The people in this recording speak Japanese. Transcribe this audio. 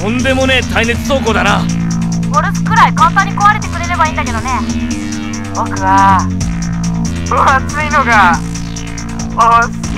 とんでもねえ耐熱倉庫だな。ゴルフくらい簡単に壊れてくれればいいんだけどね。僕は分厚いのが好き